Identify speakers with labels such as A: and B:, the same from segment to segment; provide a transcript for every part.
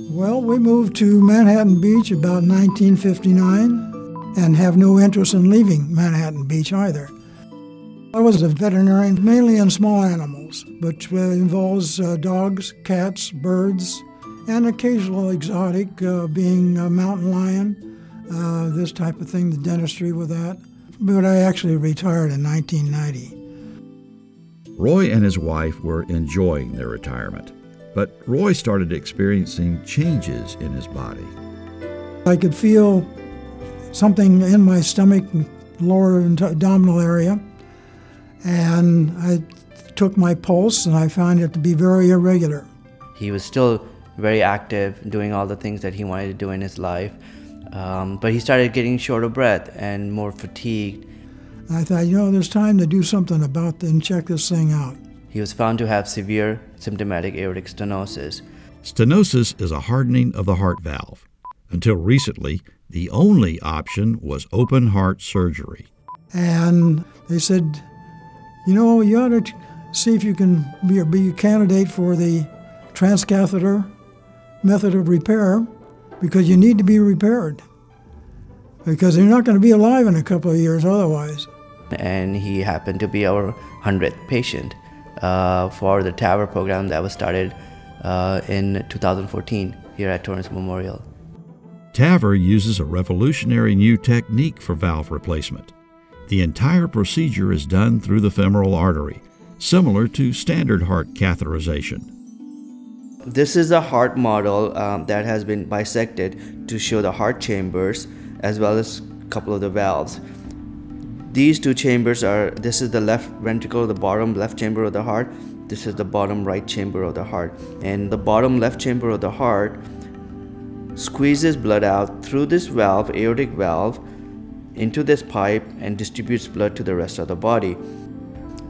A: Well, we moved to Manhattan Beach about 1959 and have no interest in leaving Manhattan Beach either. I was a veterinarian mainly in small animals, which uh, involves uh, dogs, cats, birds, and occasional exotic, uh, being a mountain lion, uh, this type of thing, the dentistry with that. But I actually retired in 1990.
B: Roy and his wife were enjoying their retirement, but Roy started experiencing changes in his body.
A: I could feel something in my stomach, lower abdominal area and I took my pulse and I found it to be very irregular.
C: He was still very active, doing all the things that he wanted to do in his life, um, but he started getting short of breath and more fatigued.
A: I thought, you know, there's time to do something about this and check this thing out.
C: He was found to have severe symptomatic aortic stenosis.
B: Stenosis is a hardening of the heart valve. Until recently, the only option was open heart surgery.
A: And they said, you know, you ought to see if you can be, be a candidate for the transcatheter method of repair because you need to be repaired because you're not going to be alive in a couple of years otherwise.
C: And he happened to be our 100th patient for the TAVR program that was started uh, in 2014 here at Torrance Memorial.
B: TAVR uses a revolutionary new technique for valve replacement. The entire procedure is done through the femoral artery, similar to standard heart catheterization.
C: This is a heart model um, that has been bisected to show the heart chambers as well as a couple of the valves. These two chambers are this is the left ventricle, the bottom left chamber of the heart. This is the bottom right chamber of the heart. And the bottom left chamber of the heart squeezes blood out through this valve, aortic valve, into this pipe and distributes blood to the rest of the body.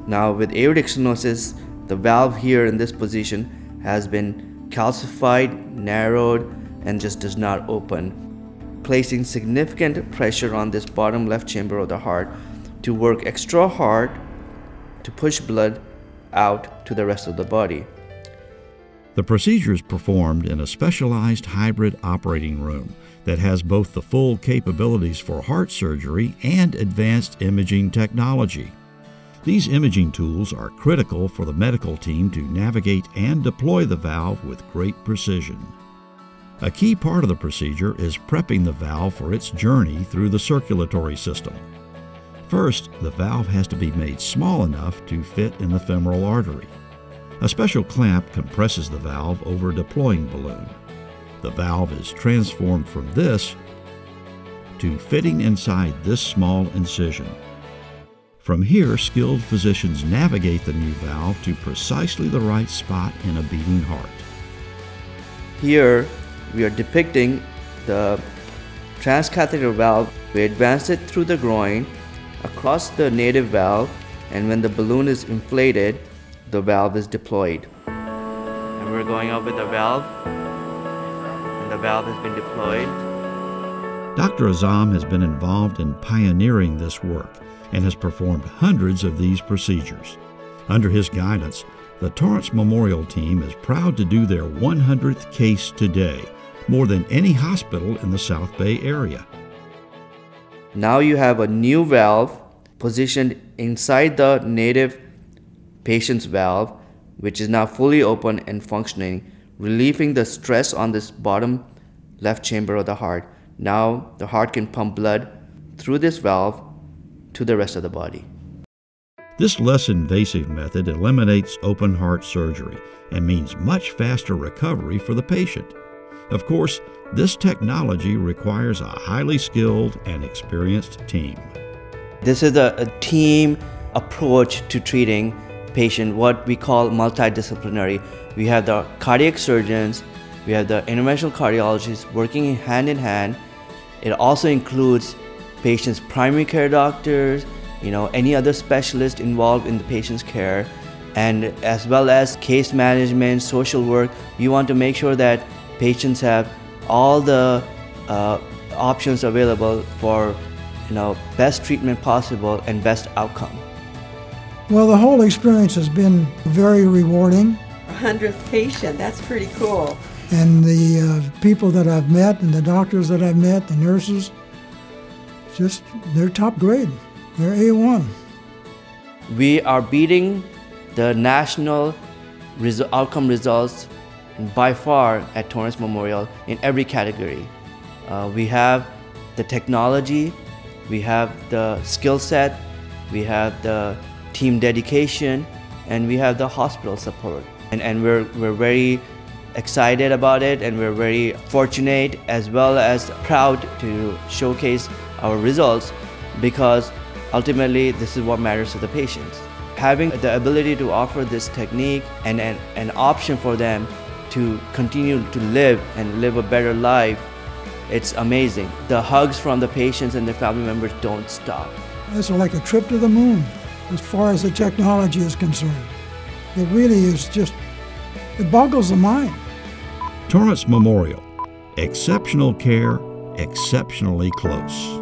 C: Now with aortic stenosis, the valve here in this position has been calcified, narrowed, and just does not open, placing significant pressure on this bottom left chamber of the heart to work extra hard to push blood out to the rest of the body.
B: The procedure is performed in a specialized hybrid operating room that has both the full capabilities for heart surgery and advanced imaging technology. These imaging tools are critical for the medical team to navigate and deploy the valve with great precision. A key part of the procedure is prepping the valve for its journey through the circulatory system. First, the valve has to be made small enough to fit in the femoral artery. A special clamp compresses the valve over a deploying balloon. The valve is transformed from this to fitting inside this small incision. From here, skilled physicians navigate the new valve to precisely the right spot in a beating heart.
C: Here, we are depicting the transcatheter valve. We advance it through the groin, across the native valve, and when the balloon is inflated, the valve is deployed. And we're going up with the valve and the valve has been deployed.
B: Dr. Azam has been involved in pioneering this work and has performed hundreds of these procedures. Under his guidance, the Torrance Memorial team is proud to do their 100th case today, more than any hospital in the South Bay area.
C: Now you have a new valve positioned inside the native patient's valve, which is now fully open and functioning relieving the stress on this bottom left chamber of the heart. Now the heart can pump blood through this valve to the rest of the body.
B: This less invasive method eliminates open heart surgery and means much faster recovery for the patient. Of course, this technology requires a highly skilled and experienced team.
C: This is a, a team approach to treating patient, what we call multidisciplinary. We have the cardiac surgeons, we have the interventional cardiologists working hand in hand. It also includes patient's primary care doctors, you know, any other specialist involved in the patient's care, and as well as case management, social work. We want to make sure that patients have all the uh, options available for, you know, best treatment possible and best outcome.
A: Well, the whole experience has been very rewarding.
D: 100th patient, that's pretty cool.
A: And the uh, people that I've met and the doctors that I've met, the nurses, just they're top grade. They're A1.
C: We are beating the national resu- outcome results by far at Torrance Memorial in every category. Uh, we have the technology, we have the skill set, we have the team dedication, and we have the hospital support. And, and we're, we're very excited about it and we're very fortunate as well as proud to showcase our results because ultimately this is what matters to the patients. Having the ability to offer this technique and an, an option for them to continue to live and live a better life, it's amazing. The hugs from the patients and the family members don't stop.
A: It's like a trip to the moon as far as the technology is concerned. It really is just, it boggles the mind.
B: Torrance Memorial. Exceptional care, exceptionally close.